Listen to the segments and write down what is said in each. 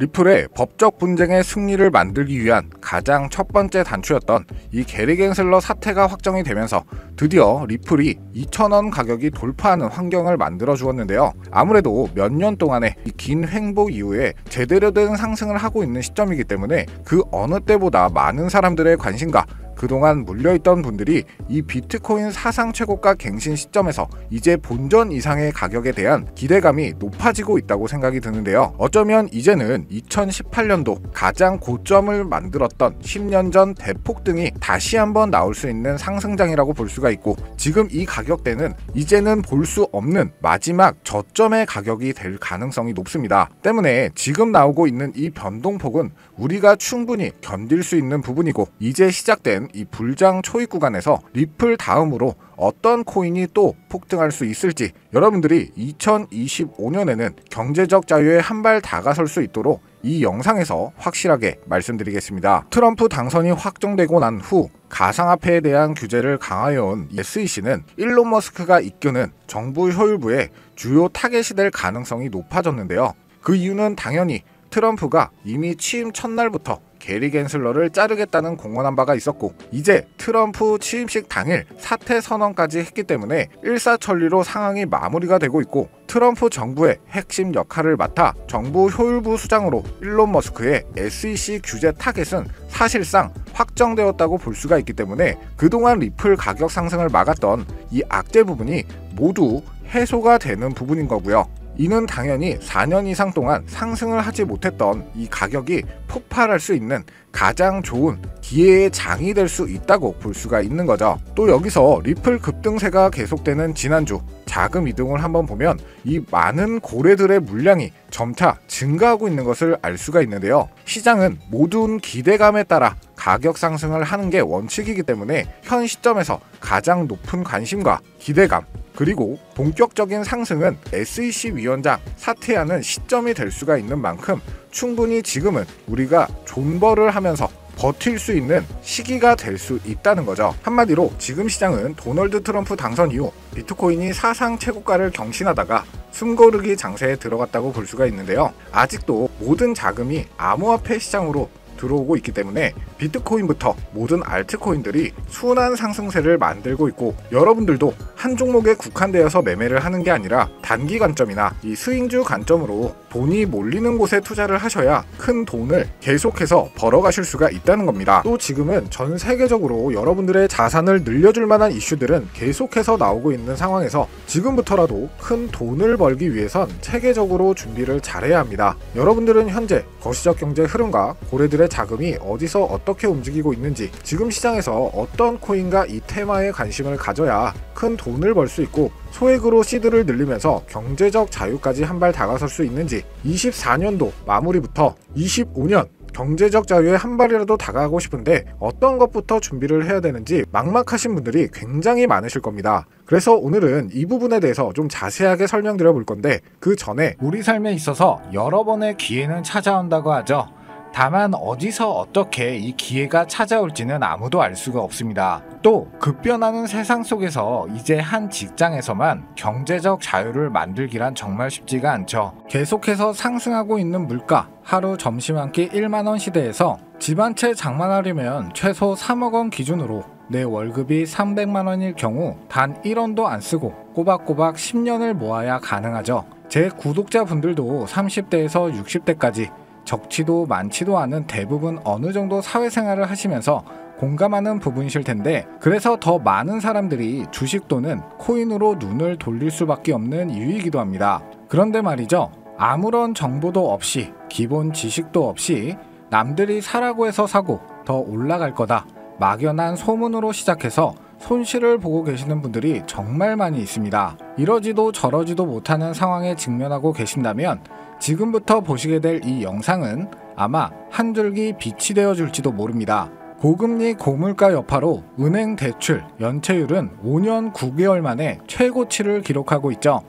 리플의 법적 분쟁의 승리를 만들기 위한 가장 첫 번째 단추였던 이 게리 겐슬러 사태가 확정이 되면서 드디어 리플이 2,000원 가격이 돌파하는 환경을 만들어 주었는데요. 아무래도 몇 년 동안의 이긴 횡보 이후에 제대로 된 상승을 하고 있는 시점이기 때문에 그 어느 때보다 많은 사람들의 관심과 그동안 물려있던 분들이 이 비트코인 사상 최고가 갱신 시점에서 이제 본전 이상의 가격에 대한 기대감이 높아지고 있다고 생각이 드는데요. 어쩌면 이제는 2018년도 가장 고점을 만들었던 10년 전 대폭등이 다시 한번 나올 수 있는 상승장이라고 볼 수가 있고 지금 이 가격대는 이제는 볼 수 없는 마지막 저점의 가격이 될 가능성이 높습니다. 때문에 지금 나오고 있는 이 변동폭은 우리가 충분히 견딜 수 있는 부분이고 이제 시작된 이 불장 초입 구간에서 리플 다음으로 어떤 코인이 또 폭등할 수 있을지 여러분들이 2025년에는 경제적 자유에 한 발 다가설 수 있도록 이 영상에서 확실하게 말씀드리겠습니다. 트럼프 당선이 확정되고 난 후 가상화폐에 대한 규제를 강화해온 SEC는 일론 머스크가 이끄는 정부 효율부의 주요 타겟이 될 가능성이 높아졌는데요. 그 이유는 당연히 트럼프가 이미 취임 첫날부터 게리 겐슬러를 자르겠다는 공언한 바가 있었고 이제 트럼프 취임식 당일 사퇴 선언까지 했기 때문에 일사천리로 상황이 마무리가 되고 있고 트럼프 정부의 핵심 역할을 맡아 정부 효율부 수장으로 일론 머스크의 SEC 규제 타겟은 사실상 확정되었다고 볼 수가 있기 때문에 그동안 리플 가격 상승을 막았던 이 악재 부분이 모두 해소가 되는 부분인 거고요. 이는 당연히 4년 이상 동안 상승을 하지 못했던 이 가격이 폭발할 수 있는 가장 좋은 기회의 장이 될 수 있다고 볼 수가 있는 거죠. 또 여기서 리플 급등세가 계속되는 지난주 자금 이동을 한번 보면 이 많은 고래들의 물량이 점차 증가하고 있는 것을 알 수가 있는데요. 시장은 모든 기대감에 따라 가격 상승을 하는 게 원칙이기 때문에 현 시점에서 가장 높은 관심과 기대감 그리고 본격적인 상승은 SEC 위원장 사퇴하는 시점이 될 수가 있는 만큼 충분히 지금은 우리가 존버를 하면서 버틸 수 있는 시기가 될 수 있다는 거죠. 한마디로 지금 시장은 도널드 트럼프 당선 이후 비트코인이 사상 최고가를 경신하다가 숨고르기 장세에 들어갔다고 볼 수가 있는데요. 아직도 모든 자금이 암호화폐 시장으로 들어오고 있기 때문에 비트코인부터 모든 알트코인들이 순환 상승세를 만들고 있고 여러분들도 한 종목에 국한되어서 매매를 하는 게 아니라 단기 관점이나 이 스윙주 관점으로 돈이 몰리는 곳에 투자를 하셔야 큰 돈을 계속해서 벌어가실 수가 있다는 겁니다. 또 지금은 전 세계적으로 여러분들의 자산을 늘려줄 만한 이슈들은 계속해서 나오고 있는 상황에서 지금부터라도 큰 돈을 벌기 위해선 체계적으로 준비를 잘해야 합니다. 여러분들은 현재 거시적 경제 흐름과 고래들의 자금이 어디서 어떻게 움직이고 있는지 지금 시장에서 어떤 코인과 이 테마에 관심을 가져야 큰 돈을 벌 수 있고 소액으로 시드를 늘리면서 경제적 자유까지 한 발 다가설 수 있는지 24년도 마무리부터 25년 경제적 자유에 한 발이라도 다가가고 싶은데 어떤 것부터 준비를 해야 되는지 막막하신 분들이 굉장히 많으실 겁니다. 그래서 오늘은 이 부분에 대해서 좀 자세하게 설명드려 볼 건데 그 전에 우리 삶에 있어서 여러 번의 기회는 찾아온다고 하죠. 다만 어디서 어떻게 이 기회가 찾아올지는 아무도 알 수가 없습니다. 또 급변하는 세상 속에서 이제 한 직장에서만 경제적 자유를 만들기란 정말 쉽지가 않죠. 계속해서 상승하고 있는 물가, 하루 점심 한 끼 1만원 시대에서 집 한 채 장만하려면 최소 3억 원 기준으로 내 월급이 300만 원일 경우 단 1원도 안 쓰고 꼬박꼬박 10년을 모아야 가능하죠. 제 구독자분들도 30대에서 60대까지 적지도 많지도 않은 대부분 어느 정도 사회생활을 하시면서 공감하는 부분이실 텐데 그래서 더 많은 사람들이 주식 또는 코인으로 눈을 돌릴 수밖에 없는 이유이기도 합니다. 그런데 말이죠. 아무런 정보도 없이 기본 지식도 없이 남들이 사라고 해서 사고 더 올라갈 거다. 막연한 소문으로 시작해서 손실을 보고 계시는 분들이 정말 많이 있습니다. 이러지도 저러지도 못하는 상황에 직면하고 계신다면 지금부터 보시게 될 이 영상은 아마 한 줄기 빛이 되어 줄지도 모릅니다. 고금리 고물가 여파로 은행 대출 연체율은 5년 9개월 만에 최고치를 기록하고 있죠.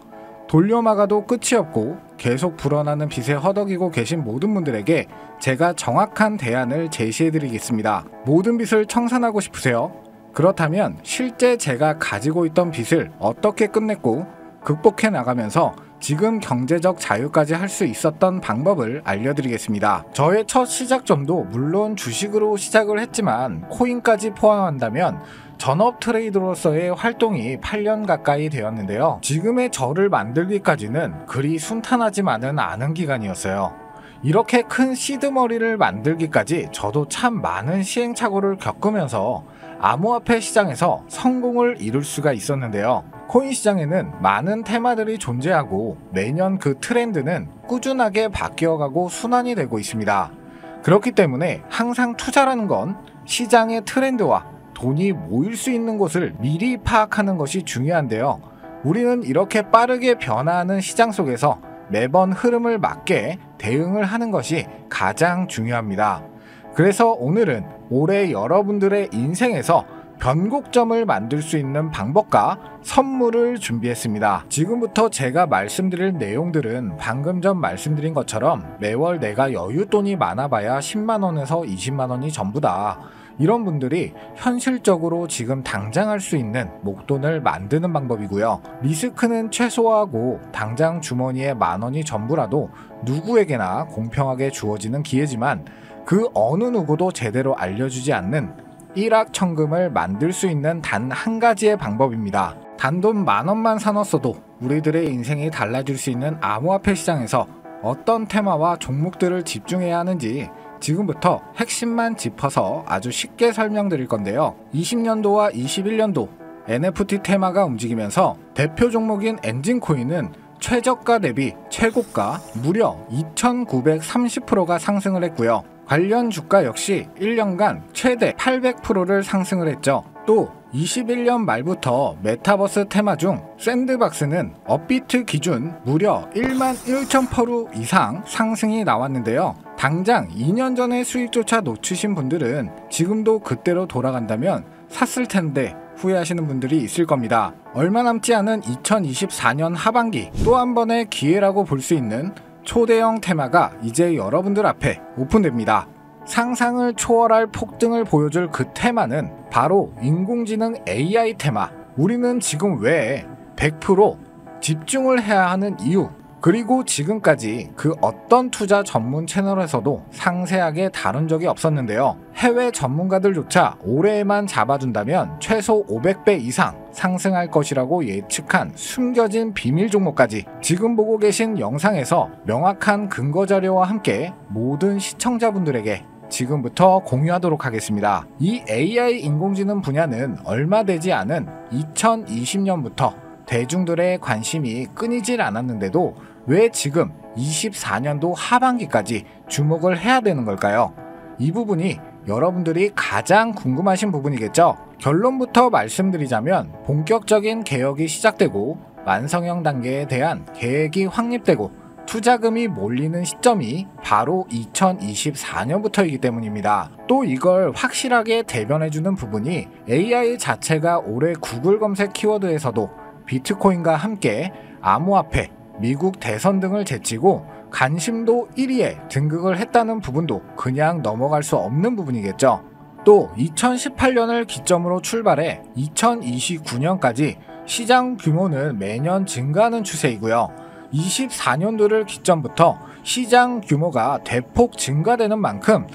돌려막아도 끝이 없고 계속 불어나는 빚에 허덕이고 계신 모든 분들에게 제가 정확한 대안을 제시해 드리겠습니다. 모든 빚을 청산하고 싶으세요? 그렇다면 실제 제가 가지고 있던 빚을 어떻게 끝냈고 극복해 나가면서 지금 경제적 자유까지 할 수 있었던 방법을 알려드리겠습니다. 저의 첫 시작점도 물론 주식으로 시작을 했지만 코인까지 포함한다면 전업 트레이더로서의 활동이 8년 가까이 되었는데요. 지금의 저를 만들기까지는 그리 순탄하지만은 않은 기간이었어요. 이렇게 큰 시드머리를 만들기까지 저도 참 많은 시행착오를 겪으면서 암호화폐 시장에서 성공을 이룰 수가 있었는데요. 코인 시장에는 많은 테마들이 존재하고 매년 그 트렌드는 꾸준하게 바뀌어가고 순환이 되고 있습니다. 그렇기 때문에 항상 투자라는 건 시장의 트렌드와 돈이 모일 수 있는 곳을 미리 파악하는 것이 중요한데요. 우리는 이렇게 빠르게 변화하는 시장 속에서 매번 흐름을 맞게 대응을 하는 것이 가장 중요합니다. 그래서 오늘은 올해 여러분들의 인생에서 변곡점을 만들 수 있는 방법과 선물을 준비했습니다. 지금부터 제가 말씀드릴 내용들은 방금 전 말씀드린 것처럼 매월 내가 여윳돈이 많아봐야 10만원에서 20만원이 전부다. 이런 분들이 현실적으로 지금 당장 할 수 있는 목돈을 만드는 방법이고요. 리스크는 최소화하고 당장 주머니에 만 원이 전부라도 누구에게나 공평하게 주어지는 기회지만 그 어느 누구도 제대로 알려주지 않는 일확천금을 만들 수 있는 단 한 가지의 방법입니다. 단돈 만 원만 사놨어도 우리들의 인생이 달라질 수 있는 암호화폐 시장에서 어떤 테마와 종목들을 집중해야 하는지 지금부터 핵심만 짚어서 아주 쉽게 설명드릴 건데요. 20년도와 21년도 NFT 테마가 움직이면서 대표 종목인 엔진코인은 최저가 대비 최고가 무려 2,930%가 상승을 했고요. 관련 주가 역시 1년간 최대 800%를 상승을 했죠. 또 21년 말부터 메타버스 테마 중 샌드박스는 업비트 기준 무려 1만 1천% 이상 상승이 나왔는데요. 당장 2년 전의 수익조차 놓치신 분들은 지금도 그때로 돌아간다면 샀을 텐데 후회하시는 분들이 있을 겁니다. 얼마 남지 않은 2024년 하반기 또 한 번의 기회라고 볼 수 있는 초대형 테마가 이제 여러분들 앞에 오픈됩니다. 상상을 초월할 폭등을 보여줄 그 테마는 바로 인공지능 AI 테마. 우리는 지금 왜 100% 집중을 해야 하는 이유, 그리고 지금까지 그 어떤 투자 전문 채널에서도 상세하게 다룬 적이 없었는데요. 해외 전문가들조차 올해에만 잡아준다면 최소 500배 이상 상승할 것이라고 예측한 숨겨진 비밀 종목까지 지금 보고 계신 영상에서 명확한 근거 자료와 함께 모든 시청자분들에게 지금부터 공유하도록 하겠습니다. 이 AI 인공지능 분야는 얼마 되지 않은 2020년부터 대중들의 관심이 끊이질 않았는데도 왜 지금 24년도 하반기까지 주목을 해야 되는 걸까요? 이 부분이 여러분들이 가장 궁금하신 부분이겠죠? 결론부터 말씀드리자면 본격적인 개혁이 시작되고 완성형 단계에 대한 계획이 확립되고 투자금이 몰리는 시점이 바로 2024년부터이기 때문입니다. 또 이걸 확실하게 대변해주는 부분이 AI 자체가 올해 구글 검색 키워드에서도 비트코인과 함께 암호화폐, 미국 대선 등을 제치고 관심도 1위에 등극을 했다는 부분도 그냥 넘어갈 수 없는 부분이겠죠. 또 2018년을 기점으로 출발해 2029년까지 시장 규모는 매년 증가하는 추세이고요. 24년도를 기점부터 시장 규모가 대폭 증가되는 만큼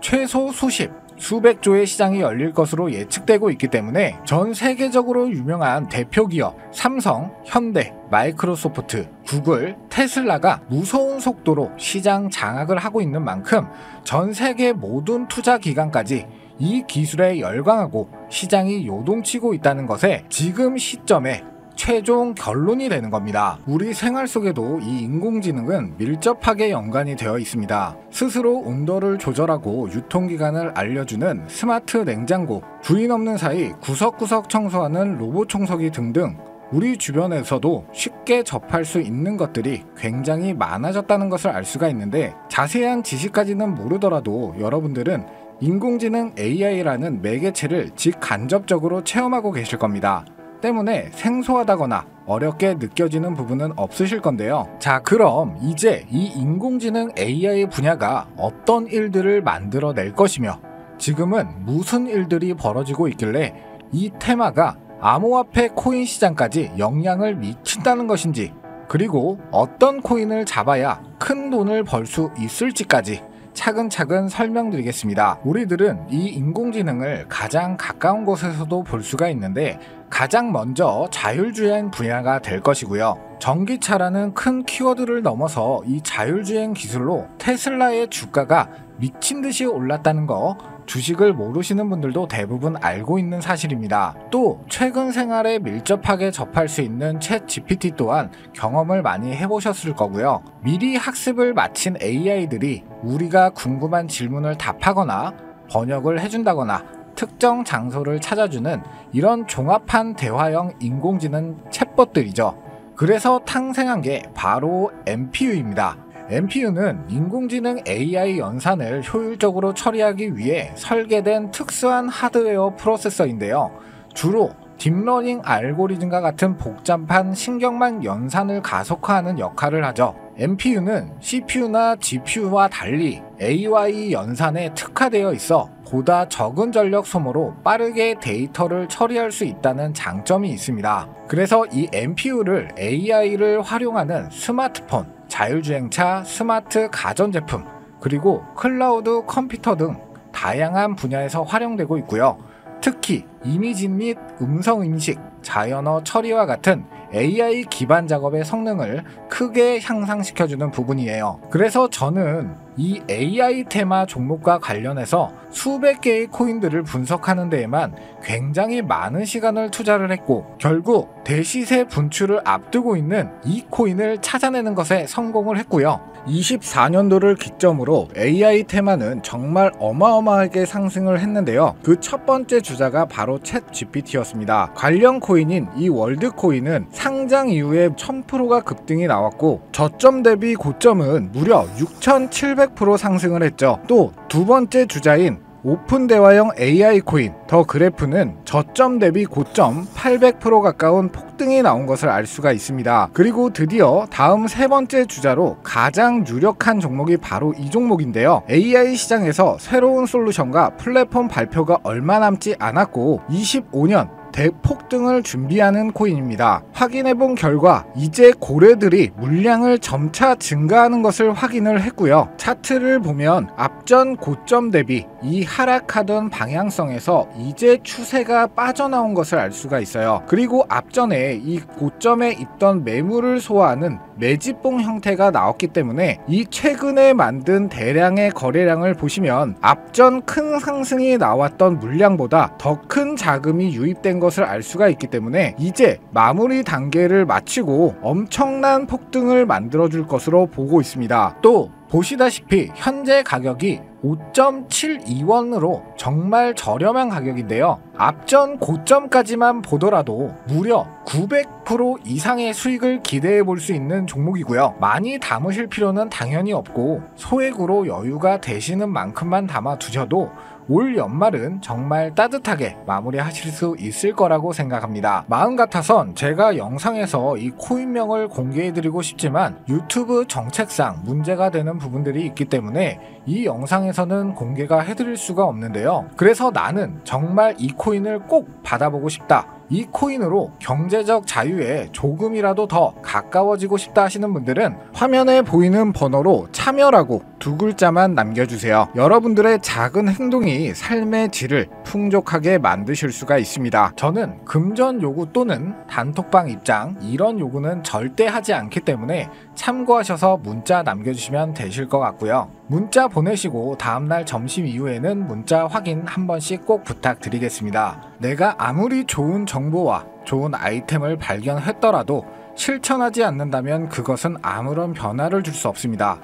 최소 수십, 수백 조의 시장이 열릴 것으로 예측되고 있기 때문에 전 세계적으로 유명한 대표 기업 삼성, 현대, 마이크로소프트, 구글, 테슬라가 무서운 속도로 시장 장악을 하고 있는 만큼 전 세계 모든 투자 기관까지 이 기술에 열광하고 시장이 요동치고 있다는 것에 지금 시점에 최종 결론이 되는 겁니다. 우리 생활 속에도 이 인공지능은 밀접하게 연관이 되어 있습니다. 스스로 온도를 조절하고 유통기간을 알려주는 스마트 냉장고, 주인 없는 사이 구석구석 청소하는 로봇 청소기 등등 우리 주변에서도 쉽게 접할 수 있는 것들이 굉장히 많아졌다는 것을 알 수가 있는데 자세한 지식까지는 모르더라도 여러분들은 인공지능 AI라는 매개체를 직간접적으로 체험하고 계실 겁니다. 때문에 생소하다거나 어렵게 느껴지는 부분은 없으실 건데요. 자, 그럼 이제 이 인공지능 AI 분야가 어떤 일들을 만들어낼 것이며 지금은 무슨 일들이 벌어지고 있길래 이 테마가 암호화폐 코인 시장까지 영향을 미친다는 것인지 그리고 어떤 코인을 잡아야 큰 돈을 벌 수 있을지까지 차근차근 설명드리겠습니다. 우리들은 이 인공지능을 가장 가까운 곳에서도 볼 수가 있는데 가장 먼저 자율주행 분야가 될 것이고요. 전기차라는 큰 키워드를 넘어서 이 자율주행 기술로 테슬라의 주가가 미친 듯이 올랐다는 거 주식을 모르시는 분들도 대부분 알고 있는 사실입니다. 또 최근 생활에 밀접하게 접할 수 있는 챗 GPT 또한 경험을 많이 해보셨을 거고요. 미리 학습을 마친 AI들이 우리가 궁금한 질문을 답하거나 번역을 해준다거나 특정 장소를 찾아주는 이런 종합한 대화형 인공지능 챗봇들이죠. 그래서 탄생한 게 바로 NPU입니다. NPU는 인공지능 AI 연산을 효율적으로 처리하기 위해 설계된 특수한 하드웨어 프로세서인데요. 주로 딥러닝 알고리즘과 같은 복잡한 신경망 연산을 가속화하는 역할을 하죠. NPU는 CPU나 GPU와 달리 AI 연산에 특화되어 있어 보다 적은 전력 소모로 빠르게 데이터를 처리할 수 있다는 장점이 있습니다. 그래서 이 NPU를 AI를 활용하는 스마트폰, 자율주행차, 스마트 가전제품, 그리고 클라우드 컴퓨터 등 다양한 분야에서 활용되고 있고요. 특히 이미지 및 음성 인식, 자연어 처리와 같은 AI 기반 작업의 성능을 크게 향상시켜주는 부분이에요. 그래서 저는 이 AI 테마 종목과 관련해서 수백 개의 코인들을 분석하는 데에만 굉장히 많은 시간을 투자를 했고 결국 대시세 분출을 앞두고 있는 이 코인을 찾아내는 것에 성공을 했고요. 24년도를 기점으로 AI 테마는 정말 어마어마하게 상승을 했는데요. 그 첫 번째 주자가 바로 챗 GPT였습니다. 관련 코인인 이 월드 코인은 상장 이후에 1000%가 급등이 나왔고 저점 대비 고점은 무려 6700% 상승을 했죠. 또 두 번째 주자인 오픈 대화형 AI 코인 더 그래프는 저점 대비 고점 800% 가까운 폭등이 나온 것을 알 수가 있습니다. 그리고 드디어 다음 세 번째 주자로 가장 유력한 종목이 바로 이 종목인데요. AI 시장에서 새로운 솔루션과 플랫폼 발표가 얼마 남지 않았고 25년 대폭등을 준비하는 코인입니다. 확인해본 결과 이제 고래들이 물량을 점차 증가하는 것을 확인을 했고요. 차트를 보면 앞전 고점 대비 이 하락하던 방향성에서 이제 추세가 빠져나온 것을 알 수가 있어요. 그리고 앞전에 이 고점에 있던 매물을 소화하는 매집봉 형태가 나왔기 때문에 이 최근에 만든 대량의 거래량을 보시면 앞전 큰 상승이 나왔던 물량보다 더 큰 자금이 유입된 것을 알 수가 있기 때문에 이제 마무리 단계를 마치고 엄청난 폭등을 만들어 줄 것으로 보고 있습니다. 또 보시다시피 현재 가격이 5.72원으로 정말 저렴한 가격인데요. 앞전 고점까지만 보더라도 무려 900% 이상의 수익을 기대해 볼 수 있는 종목이고요. 많이 담으실 필요는 당연히 없고 소액으로 여유가 되시는 만큼만 담아 두셔도 올 연말은 정말 따뜻하게 마무리하실 수 있을 거라고 생각합니다. 마음 같아선 제가 영상에서 이 코인명을 공개해드리고 싶지만 유튜브 정책상 문제가 되는 부분들이 있기 때문에 이 영상에서는 공개가 해드릴 수가 없는데요. 그래서 나는 정말 이 코인을 꼭 받아보고 싶다. 이 코인으로 경제적 자유에 조금이라도 더 가까워지고 싶다 하시는 분들은 화면에 보이는 번호로 참여라고 두 글자만 남겨주세요. 여러분들의 작은 행동이 삶의 질을 풍족하게 만드실 수가 있습니다. 저는 금전 요구 또는 단톡방 입장 이런 요구는 절대 하지 않기 때문에 참고하셔서 문자 남겨주시면 되실 것 같고요. 문자 보내시고 다음날 점심 이후에는 문자 확인 한 번씩 꼭 부탁드리겠습니다. 내가 아무리 좋은 정보와 좋은 아이템을 발견했더라도 실천하지 않는다면 그것은 아무런 변화를 줄 수 없습니다.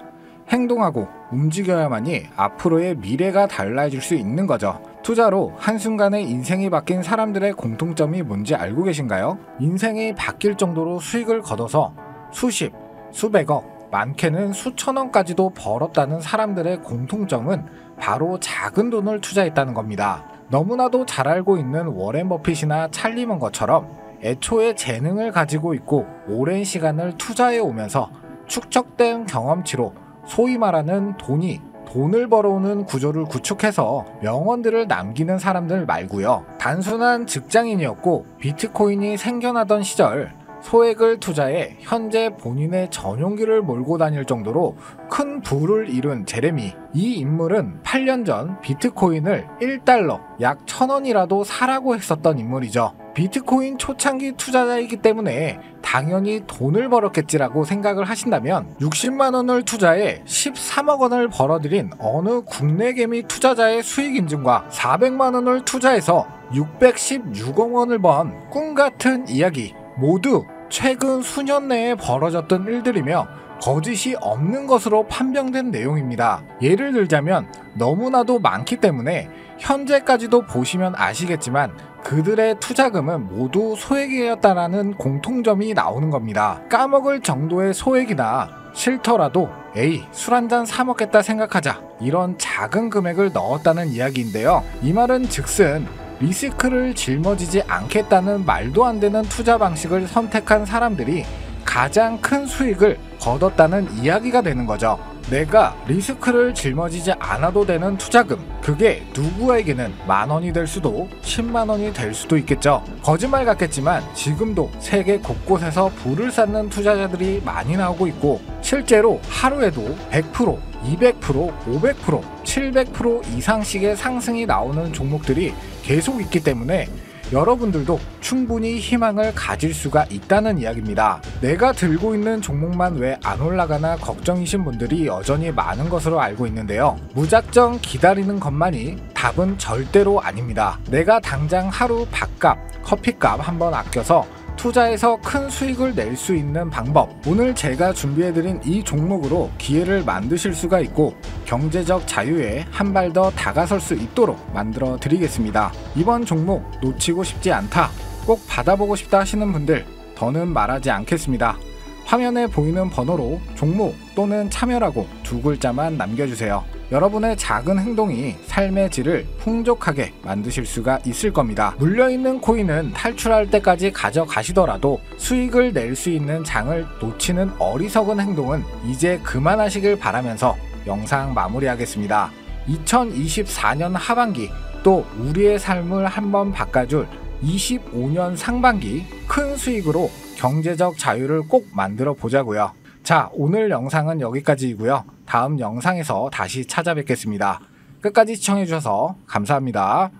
행동하고 움직여야만이 앞으로의 미래가 달라질 수 있는 거죠. 투자로 한순간에 인생이 바뀐 사람들의 공통점이 뭔지 알고 계신가요? 인생이 바뀔 정도로 수익을 거둬서 수십, 수백억, 많게는 수천원까지도 벌었다는 사람들의 공통점은 바로 작은 돈을 투자했다는 겁니다. 너무나도 잘 알고 있는 워렌 버핏이나 찰리 먼거처럼 애초에 재능을 가지고 있고 오랜 시간을 투자해 오면서 축적된 경험치로 소위 말하는 돈이 돈을 벌어오는 구조를 구축해서 명언들을 남기는 사람들 말고요. 단순한 직장인이었고 비트코인이 생겨나던 시절 소액을 투자해 현재 본인의 전용기를 몰고 다닐 정도로 큰 부를 이룬 제레미. 이 인물은 8년 전 비트코인을 1달러 약 1000원이라도 사라고 했었던 인물이죠. 비트코인 초창기 투자자이기 때문에 당연히 돈을 벌었겠지라고 생각을 하신다면 60만 원을 투자해 13억 원을 벌어들인 어느 국내 개미 투자자의 수익 인증과 400만 원을 투자해서 616억 원을 번 꿈 같은 이야기 모두 최근 수년 내에 벌어졌던 일들이며 거짓이 없는 것으로 판명된 내용입니다. 예를 들자면 너무나도 많기 때문에 현재까지도 보시면 아시겠지만 그들의 투자금은 모두 소액이었다라는 공통점이 나오는 겁니다. 까먹을 정도의 소액이나 싫더라도 에이 술 한 잔 사 먹겠다 생각하자 이런 작은 금액을 넣었다는 이야기인데요. 이 말은 즉슨 리스크를 짊어지지 않겠다는 말도 안 되는 투자 방식을 선택한 사람들이 가장 큰 수익을 거뒀다는 이야기가 되는 거죠. 내가 리스크를 짊어지지 않아도 되는 투자금. 그게 누구에게는 만 원이 될 수도 10만 원이 될 수도 있겠죠. 거짓말 같겠지만 지금도 세계 곳곳에서 불을 쌓는 투자자들이 많이 나오고 있고 실제로 하루에도 100%, 200%, 500%, 700% 이상씩의 상승이 나오는 종목들이 계속 있기 때문에 여러분들도 충분히 희망을 가질 수가 있다는 이야기입니다. 내가 들고 있는 종목만 왜 안 올라가나 걱정이신 분들이 여전히 많은 것으로 알고 있는데요. 무작정 기다리는 것만이 답은 절대로 아닙니다. 내가 당장 하루 밥값, 커피값 한번 아껴서 투자해서 큰 수익을 낼 수 있는 방법. 오늘 제가 준비해드린 이 종목으로 기회를 만드실 수가 있고 경제적 자유에 한 발 더 다가설 수 있도록 만들어 드리겠습니다. 이번 종목 놓치고 싶지 않다. 꼭 받아보고 싶다 하시는 분들 더는 말하지 않겠습니다. 화면에 보이는 번호로 종목 또는 참여라고 두 글자만 남겨주세요. 여러분의 작은 행동이 삶의 질을 풍족하게 만드실 수가 있을 겁니다. 물려있는 코인은 탈출할 때까지 가져가시더라도 수익을 낼 수 있는 장을 놓치는 어리석은 행동은 이제 그만하시길 바라면서 영상 마무리하겠습니다. 2024년 하반기 또 우리의 삶을 한번 바꿔줄 25년 상반기 큰 수익으로 경제적 자유를 꼭 만들어 보자고요. 자, 오늘 영상은 여기까지이고요. 다음 영상에서 다시 찾아뵙겠습니다. 끝까지 시청해주셔서 감사합니다.